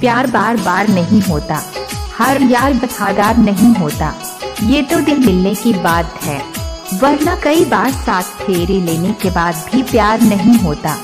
प्यार बार बार नहीं होता। हर यार वफादार नहीं होता। ये तो दिल मिलने की बात है। वरना कई बार साथ फेरे लेने के बाद भी प्यार नहीं होता।